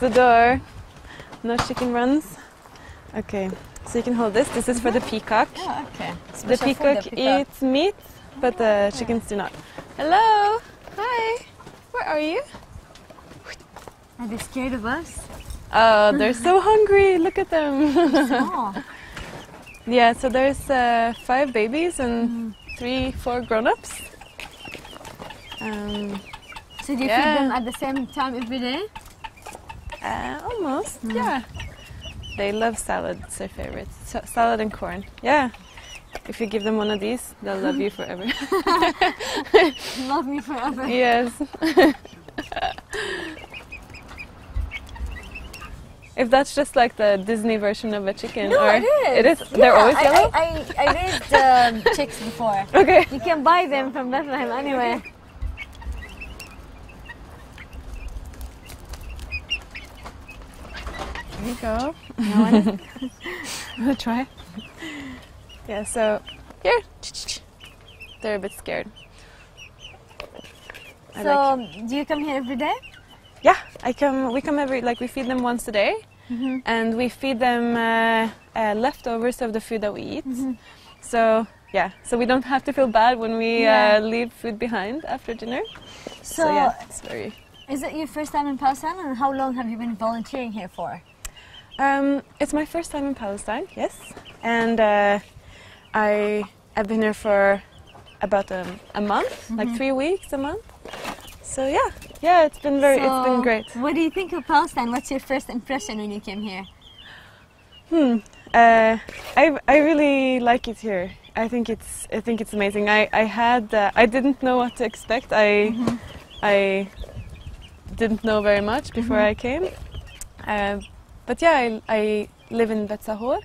the door. No chicken runs. Okay, so you can hold this. This is for the peacock. Oh, okay. The peacock the peacock. eats meat, but the chickens do not. Hello. Hi. Where are you? Are they scared of us? Oh, they're so hungry. Look at them. Yeah, so there's uh, five babies and three, four grown-ups. Um, so do you Yeah. feed them at the same time every day? Uh, almost, yeah. They love salad. It's their favorite. Sa- salad and corn. Yeah. If you give them one of these, they'll love you forever. Love me forever. yes. if that's just like the Disney version of a chicken, No, or it is. It is. They're always yellow. I, I, I raised um, chicks before. okay. You can buy them from Bethlehem anyway. Here you go. No Wanna try? Yeah, so here. They're a bit scared. I so like- do you come here every day? yeah, I come. We come every like we feed them once a day, Mm-hmm. and we feed them uh, uh, leftovers of the food that we eat. Mm-hmm. So yeah, so we don't have to feel bad when we Yeah. uh, leave food behind after dinner. So, So, yeah, it's very. is it your first time in Palestine and how long have you been volunteering here for? Um, it's my first time in Palestine, yes, and uh, I I've been here for about a, a month, like three weeks, a month. So yeah, yeah, it's been very, it's been great. What do you think of Palestine? What's your first impression when you came here? Hmm. Uh, I I really like it here. I think it's I think it's amazing. I I had uh, I didn't know what to expect. I I didn't know very much before I came. Uh, but yeah, I, I live in Beit Sahour,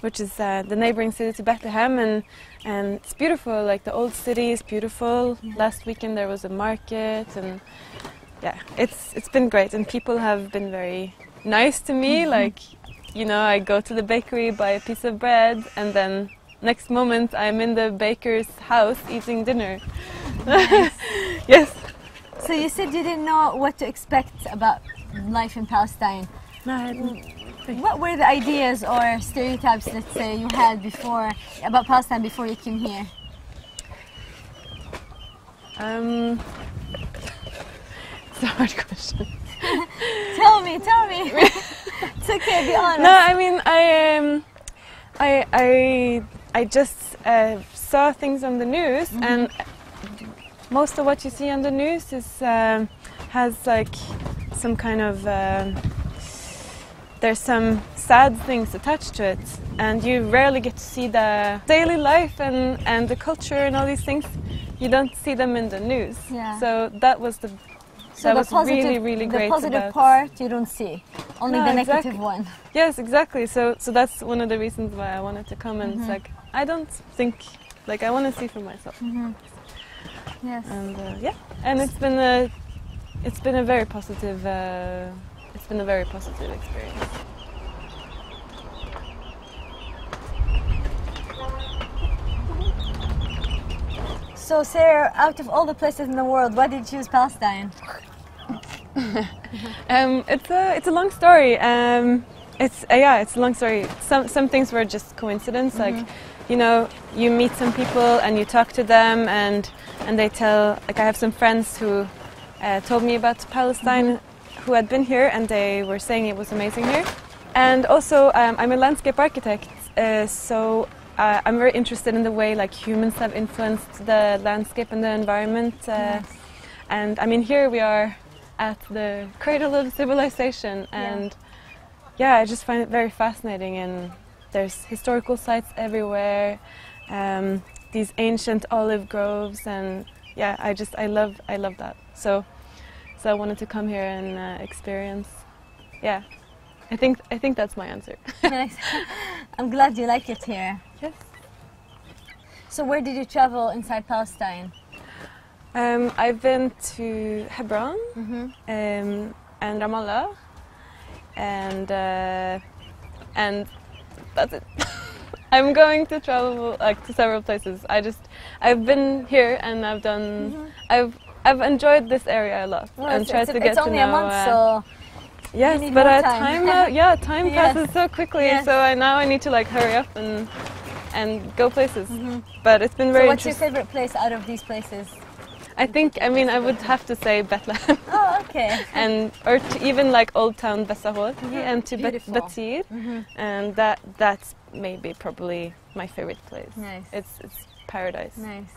which is uh, the neighboring city to Bethlehem, and and it's beautiful. Like the old city is beautiful. Last weekend there was a market, and yeah, it's it's been great. And people have been very nice to me. Like, you know, I go to the bakery, buy a piece of bread, and then next moment I'm in the baker's house eating dinner. yes. So you said you didn't know what to expect about life in Palestine. No, I didn't think- What were the ideas or stereotypes, let's say, you had before about Palestine before you came here? Um, it's a hard question. Tell me, tell me. it's okay, be honest. No, I mean, I um, I I I just uh, saw things on the news, and most of what you see on the news is um, has like some kind of um, there's some sad things attached to it, and you rarely get to see the daily life and and the culture and all these things. You don't see them in the news. Yeah. So that was the so that the was positive, really really the positive about part you don't see, only No, the negative exactly. one. Yes, exactly. So, so that's one of the reasons why I wanted to come. And it's like I don't think, like I want to see for myself. Mhm. Yes. And uh, yeah, and it's been a, it's been a very positive, uh, it's been a very positive experience. So, Sarah, out of all the places in the world, why did you choose Palestine? Um, it's a, it's a long story. Um, it's uh, yeah, it's a long story. Some some things were just coincidence. Like, you know, you meet some people and you talk to them, and and they tell. Like, I have some friends who uh, told me about Palestine, who had been here, and they were saying it was amazing here. And also, um, I'm a landscape architect, uh, so uh, I'm very interested in the way like humans have influenced the landscape and the environment. Uh, And I mean, here we are at the cradle of civilization, and yeah, I just find it very fascinating. And there's historical sites everywhere, um, these ancient olive groves, and yeah, I just I love I love that. So, so I wanted to come here and uh, experience. Yeah, I think I think that's my answer. I'm glad you like it here. yes. So, where did you travel inside Palestine? Um, I've been to Hebron Mm-hmm. um, and Ramallah, and uh, and that's it. I'm going to travel like to several places. I just I've been here and I've done I've I've enjoyed this area a lot Well, and it's, tried to get it's only a month, uh, so Yes, but uh, time. uh, yeah, time passes so quickly. So I, now I need to like hurry up and and go places. But it's been Mm-hmm. So very what's your favorite place out of these places? I think I mean I would have to say Bethlehem Oh, okay. and or to even like Old Town Bessahor and to Bet- Beautiful. Batir, and that that's maybe probably my favorite place. Nice. It's it's paradise. Nice.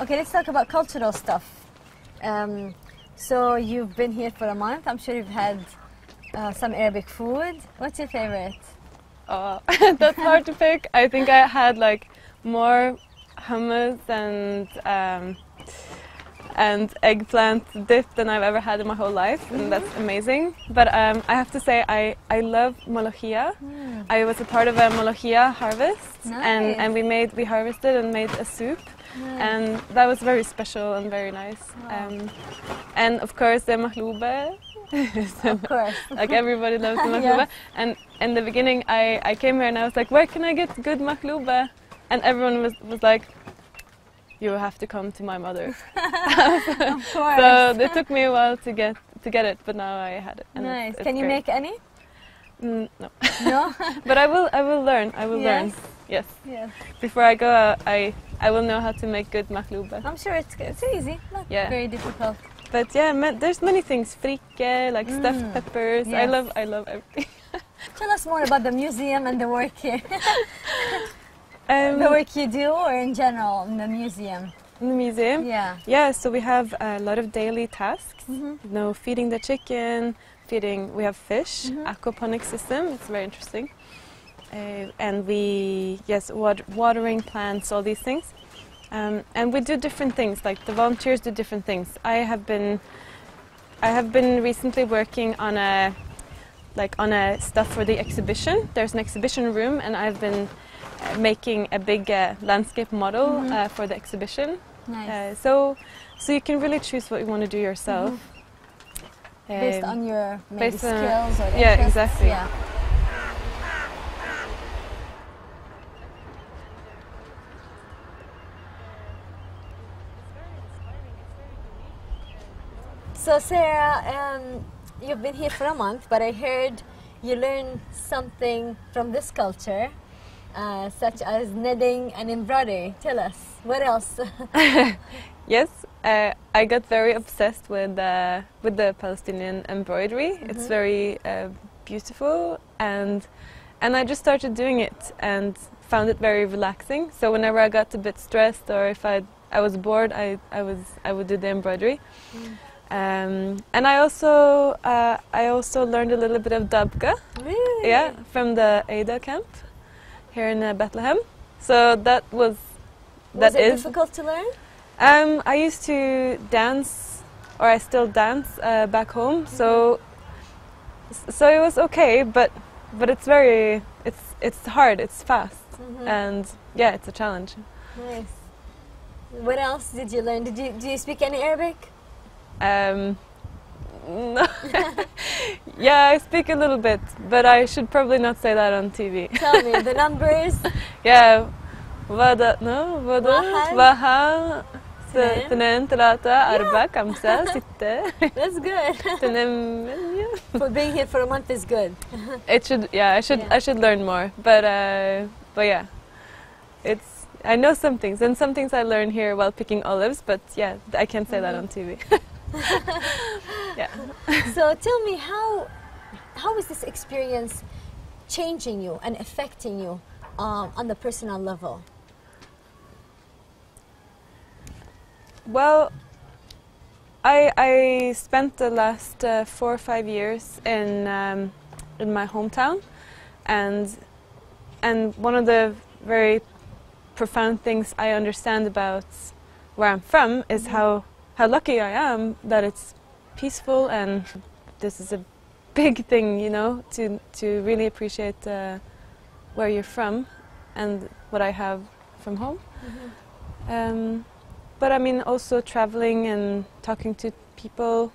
Okay, let's talk about cultural stuff. Um, so you've been here for a month. I'm sure you've had uh, some Arabic food. What's your favorite? Oh, that's hard to pick. I think I had like more hummus and um, and eggplant dip than I've ever had in my whole life, and that's amazing. But um, I have to say, I, I love molokhia. I was a part of a molokhia harvest, and, Nice. and we made we harvested and made a soup, and that was very special and very nice. Um, and of course, the mahloube. Of course. like everybody loves the Yes. And in the beginning, I, I came here and I was like, where can I get good mahlouba? And everyone was, was like, you have to come to my mother. of course. so it took me a while to get to get it, but now I had it. and it's- nice. it's Can you great. make any? Mm, no, No. but I will. I will learn. I will learn. yes. Yes. Yes. Before I go out, I I will know how to make good mahlouba. I'm sure it's it's easy. Not Yeah. very difficult. But yeah, there's many things. Frike, like stuffed Mm. peppers. I love. I love everything. Tell us more about the museum and the work here. Um, the work you do, or in general in the museum. in the museum. Yeah. Yeah, so we have a lot of daily tasks. Mhm. You know, feeding the chicken, feeding. We have fish, Mhm. aquaponic system. It's very interesting. Uh, and we yes, wat- watering plants, all these things. Um, and we do different things. Like the volunteers do different things. I have been, I have been recently working on a, like on a stuff for the exhibition. There's an exhibition room, and I've been making a big uh, landscape model Mhm. uh, for the exhibition. Nice. Uh, so, so you can really choose what you want to do yourself. based Um, on your based on- skills or yeah, exactly. Yeah. So Sarah, um, you've been here for a month, but I heard you learned something from this culture, uh, such as knitting and embroidery. Tell us what else. Yes, uh, I got very obsessed with uh, with the Palestinian embroidery. It's Mhm. very uh, beautiful, and and I just started doing it and found it very relaxing. So whenever I got a bit stressed or if I I was bored, I, I was I would do the embroidery. Um, and I also uh, I also learned a little bit of dabka. really? Yeah, from the Aida camp here in uh, Bethlehem. So that was Was it is. difficult to learn? Um, I used to dance, or I still dance uh, back home. So so it was okay, but but it's very it's it's hard. It's fast, Mhm. and yeah, it's a challenge. Nice. What else did you learn? Did you do you speak any Arabic? Um, no. yeah, I speak a little bit, but I should probably not say that on TV. Tell me the numbers. yeah, Vada no Vada Vaha Arba That's good. Tanem. For being here for a month is good. it should yeah I should yeah. I should learn more but uh, but yeah it's I know some things, and some things I learned here while picking olives, but yeah, I can't say mm -hmm. that mm-hmm. on TV yeah So tell me how how is this experience changing you and affecting you um, on the personal level? Well, I I spent the last uh, four or five years in um, in my hometown, and and one of the very profound things I understand about where I'm from is how how lucky I am that it's peaceful and this is a big thing, you know, to to really appreciate uh, where you're from and what I have from home. Um, but I mean, also traveling and talking to people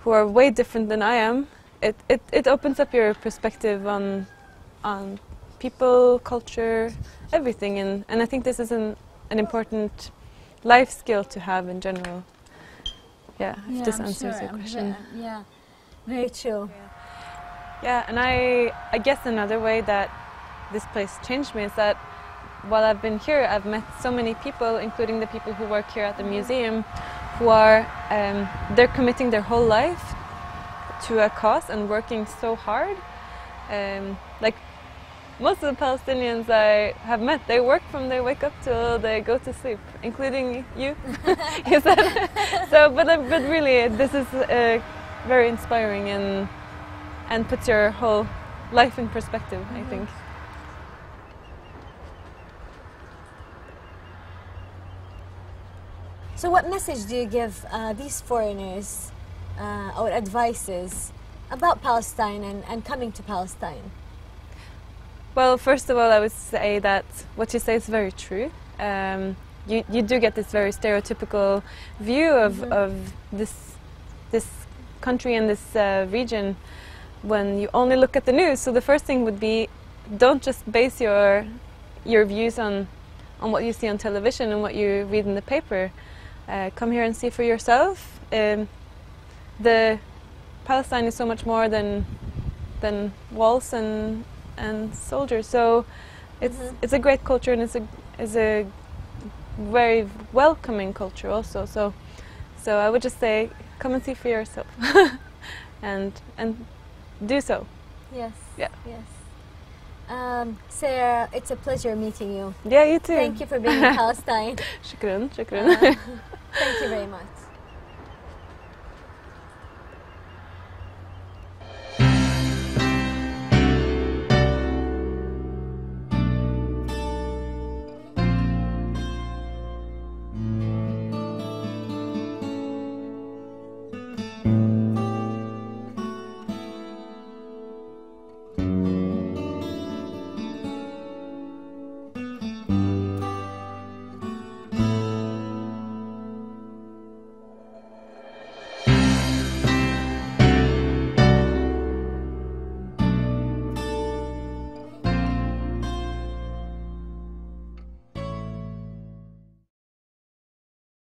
who are way different than I am. It, it, it opens up your perspective on on people, culture, everything, and, and I think this is an, an important life skill to have in general. Yeah, if this answers your question. yeah. Very true. Yeah, and I, I guess another way that this place changed me is that while I've been here, I've met so many people, including the people who work here at the museum, who are um, they're committing their whole life to a cause and working so hard. Um, like most of the Palestinians I have met, they work from they wake up till they go to sleep, including you. you said so, but uh, but really, this is uh, very inspiring and and puts your whole life in perspective. I think. So, what message do you give uh, these foreigners uh, or advices about Palestine and, and coming to Palestine? Well, first of all, I would say that what you say is very true. Um, you, you do get this very stereotypical view of, Mhm. of this this country and this uh, region when you only look at the news. So the first thing would be don't just base your your views on on what you see on television and what you read in the paper. Uh, come here and see for yourself. Um, the Palestine is so much more than than walls and and soldiers. So it's Mhm. it's a great culture and it's a it's a very welcoming culture also. So so I would just say come and see for yourself and and do so. Yes. Yeah. Yes. Um, Sarah, it's a pleasure meeting you. Yeah, you too. Thank you for being in Palestine. Shukran, shukran. Uh, thank you very much.